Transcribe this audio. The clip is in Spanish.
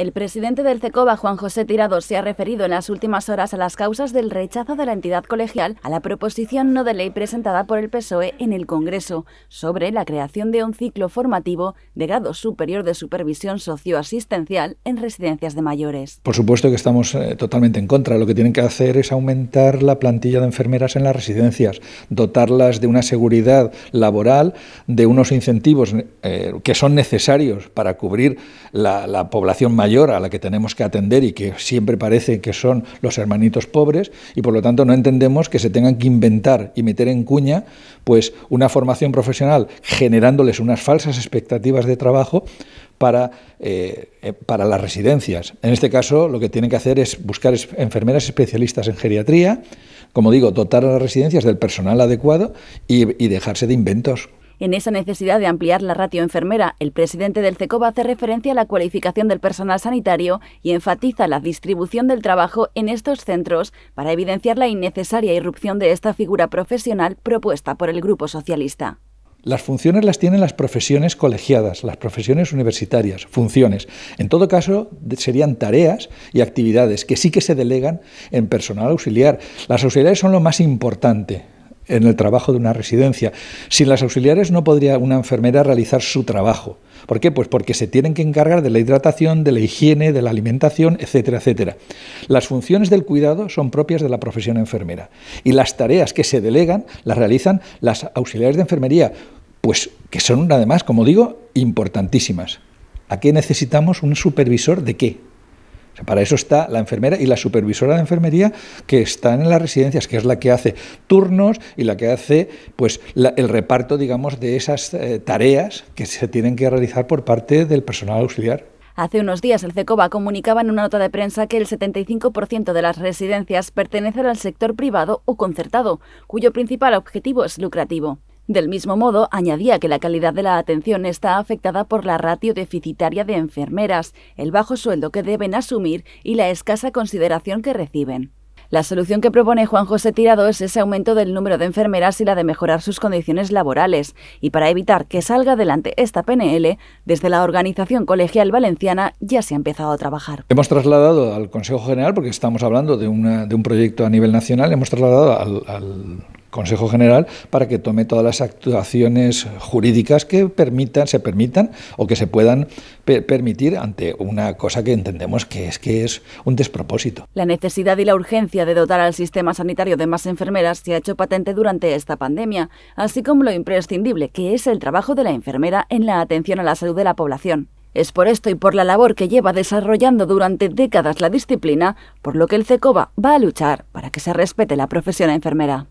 El presidente del CECOBA, Juan José Tirado, se ha referido en las últimas horas a las causas del rechazo de la entidad colegial a la proposición no de ley presentada por el PSOE en el Congreso sobre la creación de un ciclo formativo de grado superior de supervisión socioasistencial en residencias de mayores. Por supuesto que estamos eh, totalmente en contra. Lo que tienen que hacer es aumentar la plantilla de enfermeras en las residencias, dotarlas de una seguridad laboral, de unos incentivos eh, que son necesarios para cubrir la, la población mayor a la que tenemos que atender y que siempre parece que son los hermanitos pobres y por lo tanto no entendemos que se tengan que inventar y meter en cuña pues una formación profesional generándoles unas falsas expectativas de trabajo para, eh, eh, para las residencias. En este caso, lo que tienen que hacer es buscar enfermeras especialistas en geriatría, como digo, dotar a las residencias del personal adecuado y dejarse de inventos. En esa necesidad de ampliar la ratio enfermera, el presidente del CECOB hace referencia a la cualificación del personal sanitario y enfatiza la distribución del trabajo en estos centros para evidenciar la innecesaria irrupción de esta figura profesional propuesta por el Grupo Socialista. Las funciones las tienen las profesiones colegiadas, las profesiones universitarias, funciones. En todo caso, serían tareas y actividades que sí que se delegan en personal auxiliar. Las auxiliares son lo más importante en el trabajo de una residencia. Sin las auxiliares no podría una enfermera realizar su trabajo. ¿Por qué? Pues porque se tienen que encargar de la hidratación, de la higiene, de la alimentación, etcétera, etcétera. Las funciones del cuidado son propias de la profesión enfermera y las tareas que se delegan las realizan las auxiliares de enfermería, pues que son además, como digo, importantísimas. ¿A qué necesitamos un supervisor de qué? Para eso está la enfermera y la supervisora de enfermería que están en las residencias, que es la que hace turnos y la que hace pues el reparto, digamos, de esas eh, tareas que se tienen que realizar por parte del personal auxiliar. Hace unos días el CECOBA comunicaba en una nota de prensa que el 75% de las residencias pertenecen al sector privado o concertado, cuyo principal objetivo es lucrativo. Del mismo modo, añadía que la calidad de la atención está afectada por la ratio deficitaria de enfermeras, el bajo sueldo que deben asumir y la escasa consideración que reciben. La solución que propone Juan José Tirado es ese aumento del número de enfermeras y la de mejorar sus condiciones laborales. Y para evitar que salga adelante esta PNL, desde la Organización Colegial Valenciana ya se ha empezado a trabajar. Hemos trasladado al Consejo General, porque estamos hablando de, un proyecto a nivel nacional, hemos trasladado al Consejo General para que tome todas las actuaciones jurídicas que permitan, se permitan o que se puedan permitir ante una cosa que entendemos que es que es un despropósito. La necesidad y la urgencia de dotar al sistema sanitario de más enfermeras se ha hecho patente durante esta pandemia, así como lo imprescindible que es el trabajo de la enfermera en la atención a la salud de la población. Es por esto y por la labor que lleva desarrollando durante décadas la disciplina, por lo que el CECOBA va a luchar para que se respete la profesión enfermera.